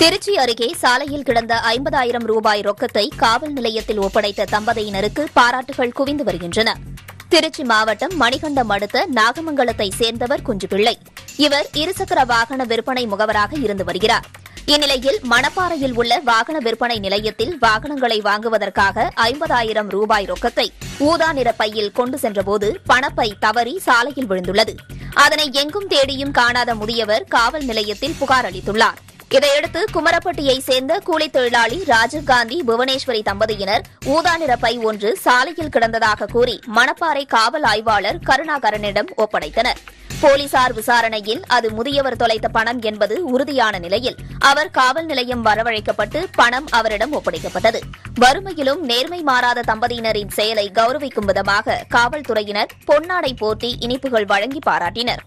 திருச்சி அருகே சாலையில் கிடந்த ஐம்பதாயிரம் ரூபாய் ரொக்கத்தை காவல் நிலையத்தில் ஒப்படைத்த தம்பதியினருக்கு பாராட்டுகள் குவிந்து வருகின்றன. திருச்சி மாவட்டம் மணிகண்டம் அடுத்த நாகமங்கலத்தை சேர்ந்தவர் குஞ்சுபிள்ளை. இவர் இருசக்கர வாகன விற்பனை முகவராக இருந்து வருகிறார். இந்நிலையில் மணப்பாறையில் உள்ள வாகன விற்பனை நிலையத்தில் வாகனங்களை வாங்குவதற்காக ஐம்பதாயிரம் ரூபாய் ரொக்கத்தை ஊதா நிற பையில் கொண்டு சென்றபோது பணப்பை தவறி சாலையில் விழுந்துள்ளது. அதனை எங்கும் தேடியும் காணாத முதியவர் காவல் நிலையத்தில் புகார் அளித்துள்ளார். இதையடுத்து குமரப்பட்டியை சேர்ந்த கூலித் தொழிலாளி ராஜீவ்காந்தி புவனேஸ்வரி தம்பதியினர் ஊதா பை ஒன்று சாலையில் கிடந்ததாக கூறி மணப்பாறை காவல் ஆய்வாளர் கருணாகரனிடம் ஒப்படைத்தனர். போலீசார் விசாரணையில் அது முதியவர் தொலைத்த பணம் என்பது உறுதியான நிலையில் அவர் காவல் நிலையம் வரவழைக்கப்பட்டு பணம் அவரிடம் ஒப்படைக்கப்பட்டது. வறுமையிலும் நேர்மை மாறாத தம்பதியினரின் செயலை கௌரவிக்கும் விதமாக காவல்துறையினர் பொன்னாடை போர்த்தி இனிப்புகள் வழங்கி பாராட்டினர்.